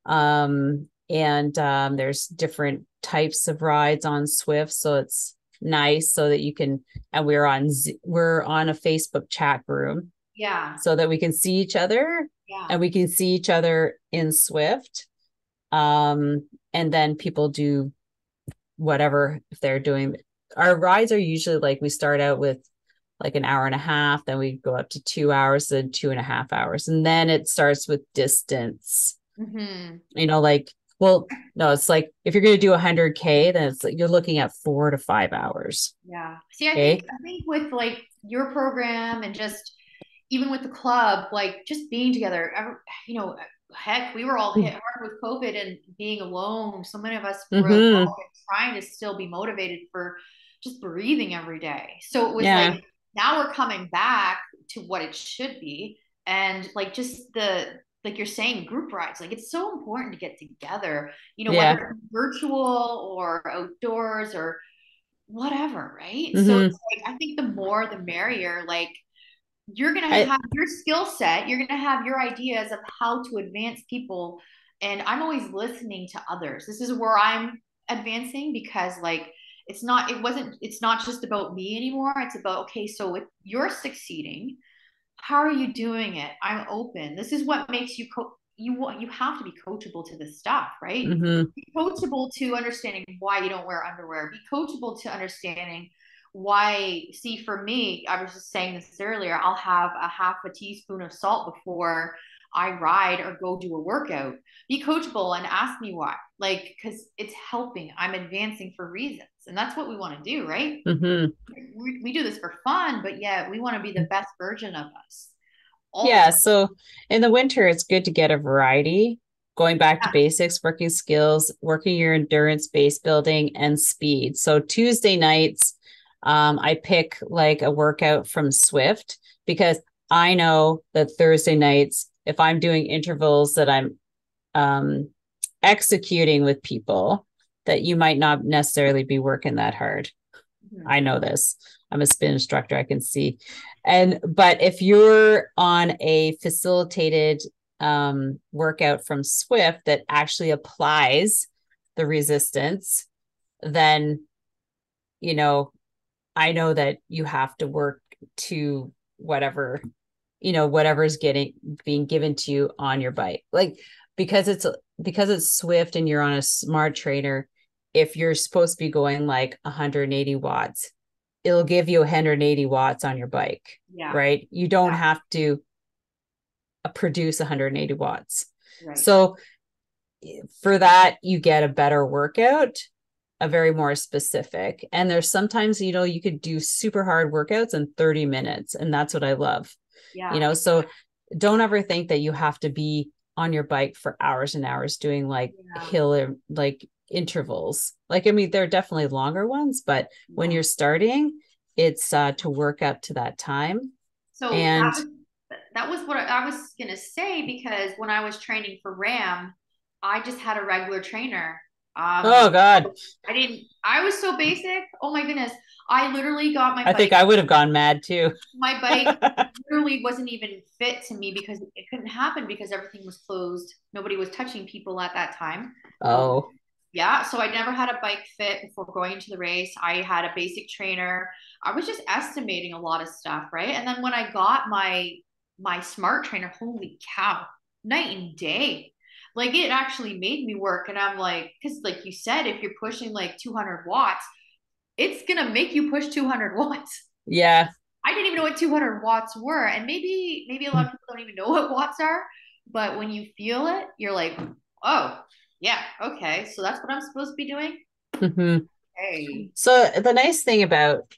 Um, and um, there's different types of rides on Zwift. So it's nice so that you can and we're on we're on a facebook chat room yeah so that we can see each other yeah. and we can see each other in Zwift um and then people do whatever if they're doing our rides are usually like we start out with like an hour and a half then we go up to two hours then two and a half hours and then it starts with distance mm-hmm. you know like well, no, it's like if you're going to do 100k, then it's like you're looking at four to five hours. Yeah. See, I okay? think I think with like your program and just even with the club, like just being together. You know, heck, we were all hit hard with COVID and being alone. So many of us were mm-hmm. trying to still be motivated for just breathing every day. So it was yeah. like now we're coming back to what it should be, and like just the like you're saying group rides like it's so important to get together you know yeah. whether virtual or outdoors or whatever right mm-hmm. so like, i think the more the merrier like you're gonna I, have your skill set you're gonna have your ideas of how to advance people and i'm always listening to others this is where i'm advancing because like it's not it wasn't it's not just about me anymore it's about okay so if you're succeeding how are you doing it? I'm open. This is what makes you co- you want you have to be coachable to this stuff right? Mm-hmm. be coachable to understanding why you don't wear underwear. Be coachable to understanding why see for me i was just saying this earlier i'll have a half a teaspoon of salt before i ride or go do a workout. Be coachable and ask me why. Like because it's helping. I'm advancing for reasons. And that's what we want to do right? Mm-hmm. we, we do this for fun but yeah we want to be the best version of us. Yeah so in the winter it's good to get a variety. Going back yeah. to basics working skills working your endurance base building and speed. So tuesday nights um, i pick like a workout from Zwift because i know that thursday nights if i'm doing intervals that i'm um, executing with people that you might not necessarily be working that hard. Mm-hmm. I know this. I'm a spin instructor, I can see. And but if you're on a facilitated um, workout from Zwift that actually applies the resistance, then you know i know that you have to work to whatever you know whatever's getting being given to you on your bike like because it's because it's Zwift and you're on a smart trainer if you're supposed to be going like 180 watts it'll give you 180 watts on your bike Yeah. right you don't Yeah. have to uh, produce 180 watts Right. so for that you get a better workout a very more specific and there's sometimes you know you could do super hard workouts in 30 minutes and that's what i love yeah. you know so don't ever think that you have to be on your bike for hours and hours doing like Yeah. hill or like intervals like i mean there are definitely longer ones but when you're starting it's uh to work up to that time So And- that, was, that was what I was gonna say because when I was training for RAAM, I just had a regular trainer. Um, oh god I didn't. I was so basic. Oh my goodness! I literally got my i bike. think i would have gone mad too my bike literally wasn't even fit to me because it couldn't happen because everything was closed. Nobody was touching people at that time. oh Yeah, so I never had a bike fit before going into the race. I had a basic trainer. I was just estimating a lot of stuff, right? And then when I got my my smart trainer, holy cow, night and day. Like it actually made me work and I'm like cuz like you said if you're pushing like 200 watts, it's going to make you push 200 watts. yeah I didn't even know what 200 watts were and maybe maybe a lot of people don't even know what watts are, but when you feel it, you're like, "Oh, yeah, okay. So that's what I'm supposed to be doing?" Mhm. Hey. So the nice thing about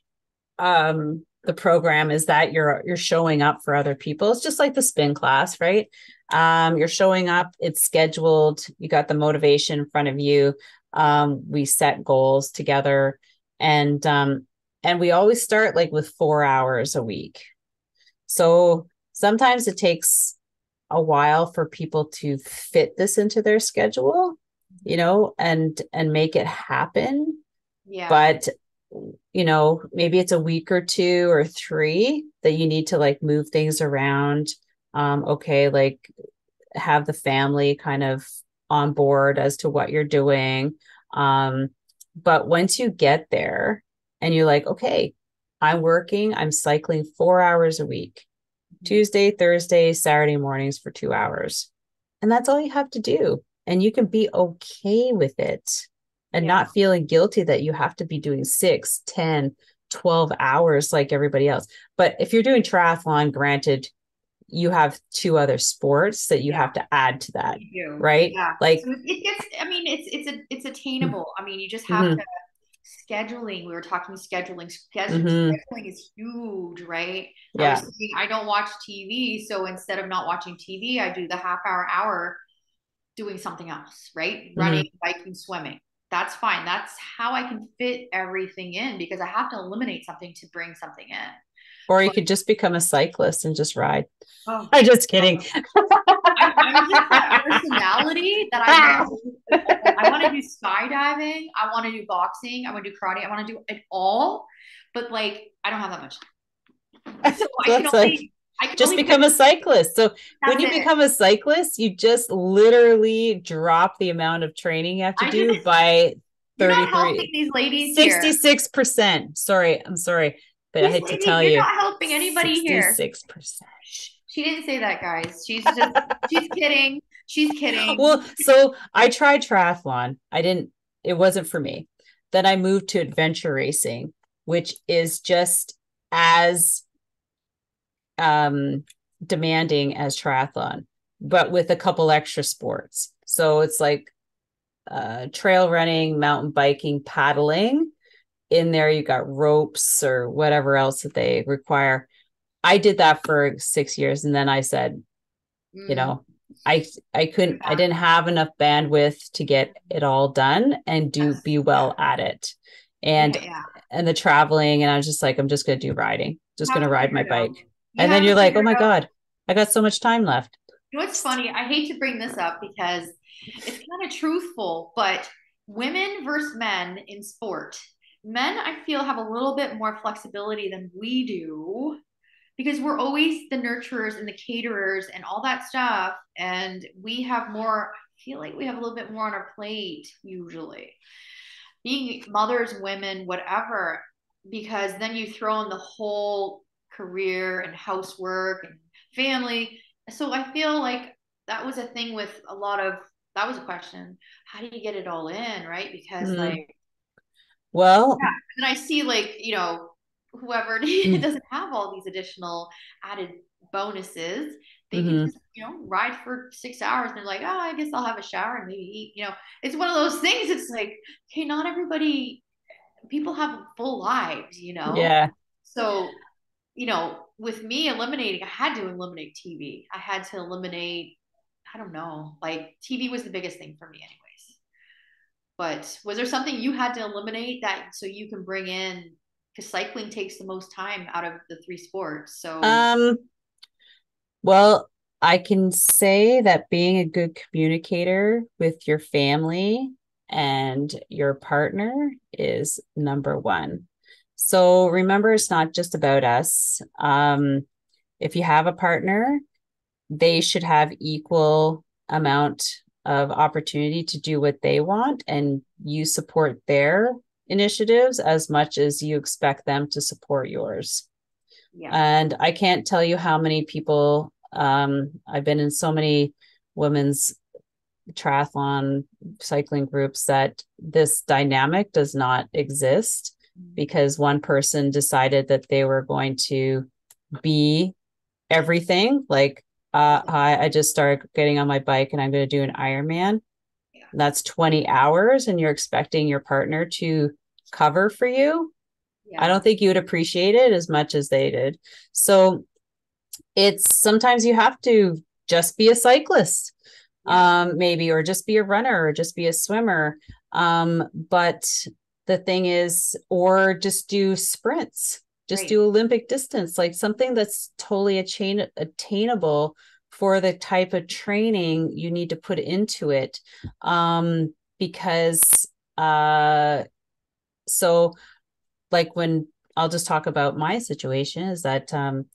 um the program is that you're you're showing up for other people. It's just like the spin class, right? Um you're showing up, it's scheduled, you got the motivation in front of you. Um we set goals together and um and we always start like with 4 hours a week. So sometimes it takes a while for people to fit this into their schedule, you know, and and make it happen Yeah. but you know maybe it's a week or two or three that you need to like move things around um okay like have the family kind of on board as to what you're doing. Um but once you get there and you're like okay i'm working i'm cycling 4 hours a week tuesday thursday saturday mornings for 2 hours and that's all you have to do and you can be okay with it and Yeah. not feeling guilty that you have to be doing six, 10, 12 hours like everybody else. But if you're doing triathlon, granted, you have two other sports that you Yeah. have to add to that, right? Yeah. Like, So it gets I mean it's it's a it's attainable. I mean you just have Mhm. to scheduling. We were talking scheduling. Sched- Mhm. Scheduling is huge, right? Yeah, thinking, I don't watch TV, so instead of not watching TV, I do the half hour hour doing something else, right? Mm-hmm. Running, biking, swimming. That's fine. That's how I can fit everything in because I have to eliminate something to bring something in. or you could just become a cyclist and just ride. Oh, I'm just kidding. I'm, I'm just that personality that I want to, I want to do skydiving. I want to do boxing. I want to do karate. I want to do it all, but like I don't have that much. So I can only, like- I just become a cyclist. So when you it. become a cyclist, you just literally drop the amount of training you have to I do by You're not 33 helping these ladies here. 66%. Sorry, I'm sorry, but I had hate to tell you're you. not helping anybody here. 66%. She didn't say that, guys. She's just she's kidding. She's kidding. Well, so I tried triathlon. I didn't, it wasn't for me. Then I moved to adventure racing, which is just as um demanding as triathlon, but with a couple extra sports. So it's like uh trail running, mountain biking, paddling. In there you got ropes or whatever else that they require. I did that for 6 years and then I said, you Mm, know i i couldn't i didn't have enough bandwidth to get it all done and do be well at it and yeah, yeah. and the traveling and i was just like i'm just going to do riding just to to ride my bike And then you're like oh my god i got so much time left You know what's funny? I hate to bring this up because it's kind of truthful, but women versus men in sport, men I feel have a little bit more flexibility than we do because we're always the nurturers and the caterers and all that stuff. And we have more, I feel like we have a little bit more on our plate usually. being mothers, women, whatever, because then you throw in the whole career and housework and family. So I feel like that was a thing with a lot of that was a question. How do you get it all in, right? Because mm-hmm. like well, yeah, and I see like, you know, whoever mm. doesn't have all these additional added bonuses, they mm-hmm. can just, you know, ride for six hours and they're like, oh, I guess I'll have a shower and maybe eat. You know, it's one of those things. It's like, okay, not everybody, people have full lives, you know? Yeah. So, you know, with me eliminating, I had to eliminate TV. I had to eliminate, I don't know, like TV was the biggest thing for me, anyways. But was there something you had to eliminate that so you can bring in because cycling takes the most time out of the three sports. So, um, well, I can say that being a good communicator with your family and your partner is number one. So remember, it's not just about us. Um, if you have a partner, they should have equal amount of opportunity to do what they want and you support their initiatives as much as you expect them to support yours. Yeah. And I can't tell you how many people um, I've been in so many women's triathlon cycling groups that this dynamic does not exist. Because one person decided that they were going to be everything like uh, I, I just started getting on my bike and I'm going to do an Ironman. Yeah. That's 20 hours, and you're expecting your partner to cover for you yeah. i don't think you would appreciate it as much as they did so it's sometimes you have to just be a cyclist yeah. um maybe or just be a runner or just be a swimmer um but the thing is or just do sprints just right. do olympic distance like something that's totally attain- attainable for the type of training you need to put into it um because uh so like when I'll just talk about my situation is that um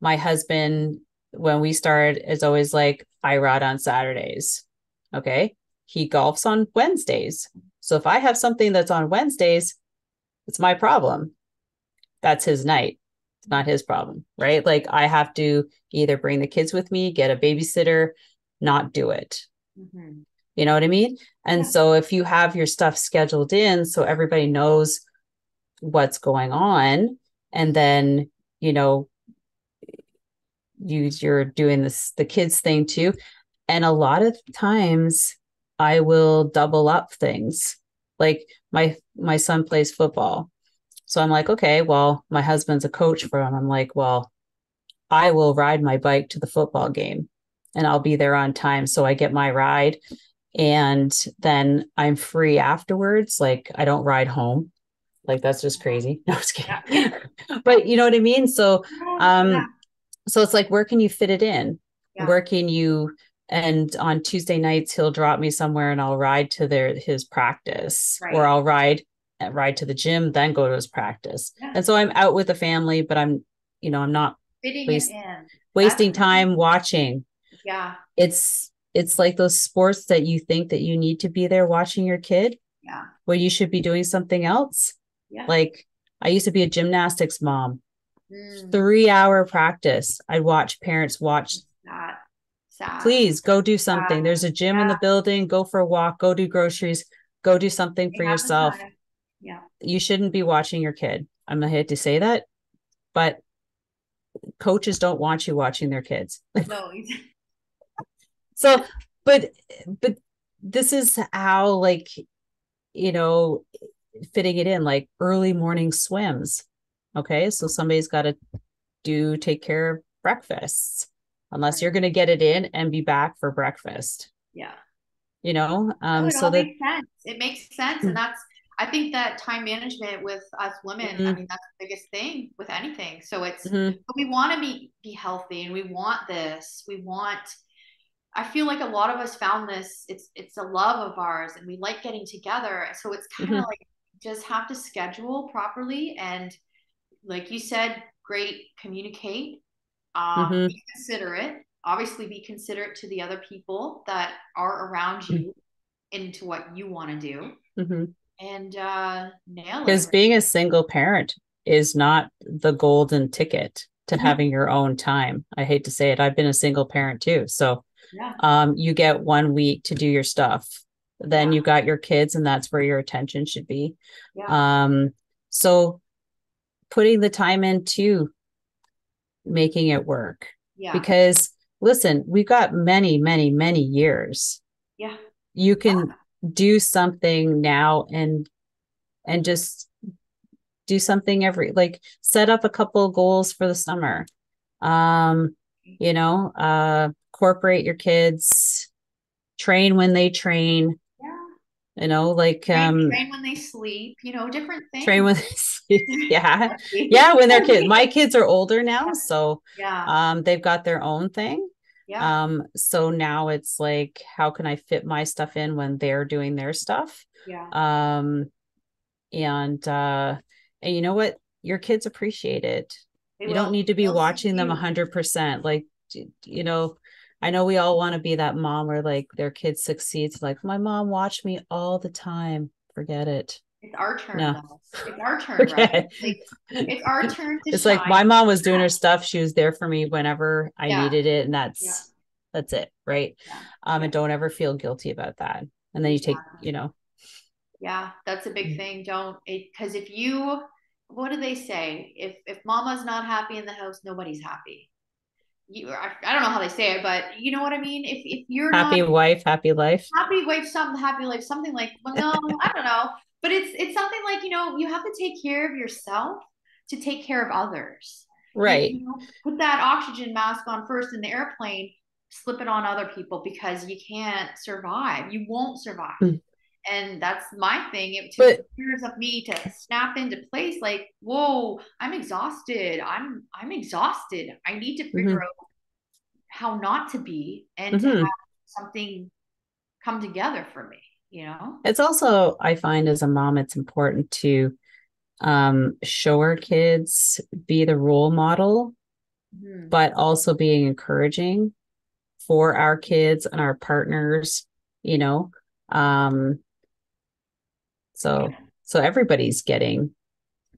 my husband when we started is always like I ride on Saturdays. Okay? He golfs on Wednesdays. So if I have something that's on Wednesdays, it's my problem. That's his night. It's not his problem, right? Like I have to either bring the kids with me, get a babysitter, not do it. Mm-hmm. You know what I mean? And yeah. so if you have your stuff scheduled in so everybody knows what's going on, and then, you know, you you're doing this the kids thing too. And a lot of times I will double up things. Like my my son plays football. So I'm like, okay, well, my husband's a coach for him. I'm like, well, I will ride my bike to the football game and I'll be there on time. So I get my ride and then I'm free afterwards. Like I don't ride home. Like that's just crazy. No, I was kidding. But you know what I mean? So um so it's like where can you fit it in? Yeah. Where can you and on Tuesday nights he'll drop me somewhere and I'll ride to their his practice right. or I'll ride ride to the gym, then go to his practice. And so I'm out with the family, but I'm, you know, I'm not wasting time watching. Yeah. It's it's like those sports that you think that you need to be there watching your kid. Yeah. When you should be doing something else. Yeah. Like I used to be a gymnastics mom. Mm. Three hour practice. I'd watch parents watch that. Sad. Please go do something. There's a gym yeah. in the building. Go for a walk. Go do groceries. Go do something for yourself. Yeah. You shouldn't be watching your kid. I'm not here to say that, but coaches don't want you watching their kids. No. so but but this is how like you know fitting it in like early morning swims okay so somebody's got to do take care of breakfasts unless you're going to get it in and be back for breakfast yeah you know um no, so that makes sense. it makes sense and that's i think that time management with us women mm-hmm. i mean that's the biggest thing with anything so it's mm-hmm. we want to be be healthy and we want this we want I feel like a lot of us found this. It's it's a love of ours, and we like getting together. So it's kind of mm-hmm. like just have to schedule properly, and like you said, great communicate, um, mm-hmm. be considerate. Obviously, be considerate to the other people that are around you mm-hmm. into what you want to do. Mm-hmm. and uh nail. Because being a single parent is not the golden ticket to Mhm. having your own time. I hate to say it. I've been a single parent too. So yeah. um you get one week to do your stuff. Then Yeah. you got your kids and that's where your attention should be. Yeah. Um so putting the time into making it work yeah. because listen, we've got many, many, many years. yeah. You can do something now and and just do something every like set up a couple of goals for the summer. Um, you know, uh incorporate your kids, train when they train, Yeah. You know, like Train, um train when they sleep, you know, different things. train when they sleep. yeah. Yeah, when they're kids. My kids are older now, so Yeah. um they've got their own thing. Yeah. Um, so now it's like, how can I fit my stuff in when they're doing their stuff? yeah. Um, and uh, and you know what? Your kids appreciate it. They you will. don't need to be They'll watching them a hundred percent. Like, you know, I know we all want to be that mom where like their kid succeeds. Like, my mom watched me all the time. Forget it. It's our turn No. though. It's our turn, Forget right? it. Like, it's our turn to It's like my mom was doing her stuff. She was there for me whenever I Yeah. needed it, and that's Yeah. that's it, right? Yeah. Um, and don't ever feel guilty about that. And then you take, you know, Yeah, that's a Mm. big thing. Don't it because if you what do they say? If if mama's not happy in the house, nobody's happy. You I, I don't know how they say it, but you know what I mean? If if you're happy not wife, happy life. happy wife, something happy life, something like well, no, I don't know. But it's it's something like, you know, you have to take care of yourself to take care of others. Right. You know, put that oxygen mask on first in the airplane, slip it on other people because you can't survive. You won't survive. Mm. And that's my thing. It But- took years of me to snap into place. Like, whoa, I'm exhausted. I'm I'm exhausted. I need to figure Mm-hmm. out how not to be and to Mhm. have something come together for me. You know? It's also, I find as a mom, it's important to um show our kids, be the role model, Mhm. but also being encouraging for our kids and our partners, you know. Um so so everybody's getting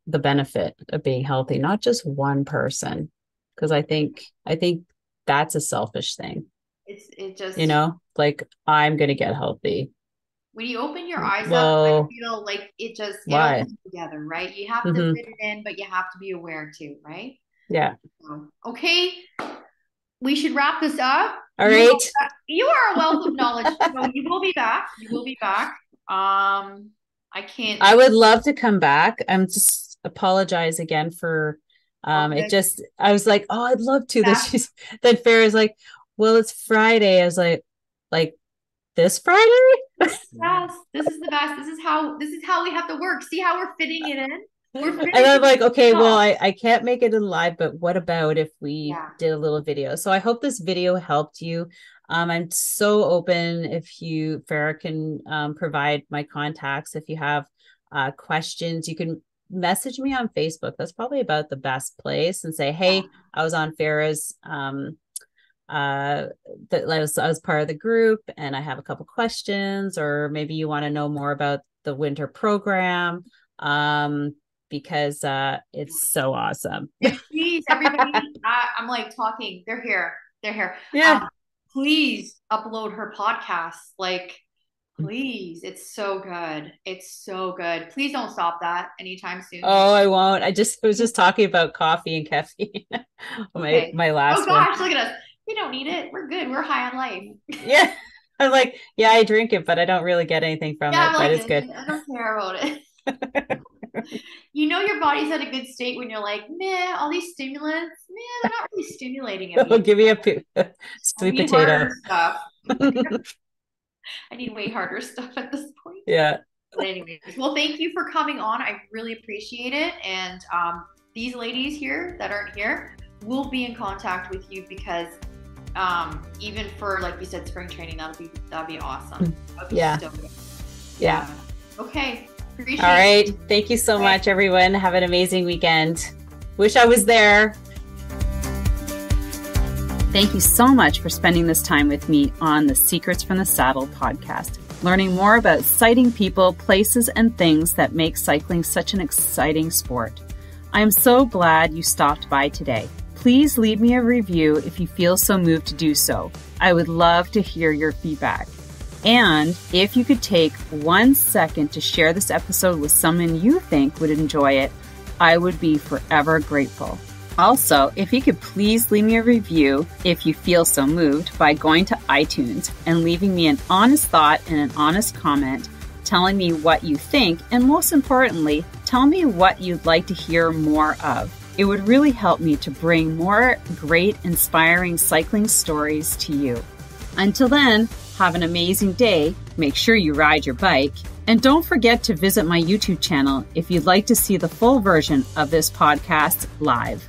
the benefit of being healthy, not just one person. Because I think I think that's a selfish thing, It's it just you know, like I'm gonna get healthy. when you open your eyes up, Well, I feel like it just it all comes together, right? You have to Mhm. fit it in, but you have to be aware too, right? Yeah. So, okay, we should wrap this up. All You- right. You are a wealth of knowledge. so you will be back. You will be back. Um, I can't. I would love to come back. I'm just apologize again for um Okay. it just I was like, oh, I'd love to. Then Yeah. she's then Farah's like, well, it's Friday. I was like, like this Friday? Yes, this is the best. This is how this is how we have to work. See how we're fitting it in. We're fitting And I'm like, okay, well, I, I can't make it in live, but what about if we Yeah. did a little video? So I hope this video helped you. Um, I'm so open if you, Farah can um, provide my contacts. If you have uh, questions, you can message me on Facebook. That's probably about the best place and say, hey, I was on Farah's um, uh that I was, I was part of the group and I have a couple questions or maybe you want to know more about the winter program um because uh it's so awesome. Please, everybody. I, I'm like talking. They're here. They're here. Yeah. Um, please upload her podcast. Like, please. It's so good. It's so good. Please don't stop that anytime soon. Oh, I won't. I just I was just talking about coffee and caffeine. my Okay. my Oh last gosh, one. look at us. We don't need it. We're good. We're high on life. Yeah. I'm like, yeah, I drink it, but I don't really get anything from yeah, it, I'm but it's good. I don't care about it. you know your body's at a good state when you're like, meh, all these stimulants, meh, they're not really stimulating it. Oh, give me a sweet potato. stuff. I need way harder stuff at this point. yeah. But anyways, well, thank you for coming on. I really appreciate it. And um, these ladies here that aren't here will be in contact with you because um, even for like you said, spring training, that'll be that'll be awesome. That'll be Yeah. so good. Yeah. Okay. Appreciate All it. Thank you so Okay. much, everyone. Have an amazing weekend. Wish I was there. Thank you so much for spending this time with me on the Secrets from the Saddle podcast. learning more about sighting people, places, and things that make cycling such an exciting sport. I am so glad you stopped by today. Please leave me a review if you feel so moved to do so. I would love to hear your feedback. And if you could take one second to share this episode with someone you think would enjoy it, I would be forever grateful. Also, if you could please leave me a review if you feel so moved by going to iTunes and leaving me an honest thought and an honest comment telling me what you think, and most importantly, tell me what you'd like to hear more of. It would really help me to bring more great, inspiring cycling stories to you. Until then, have an amazing day. Make sure you ride your bike. And don't forget to visit my YouTube channel if you'd like to see the full version of this podcast live.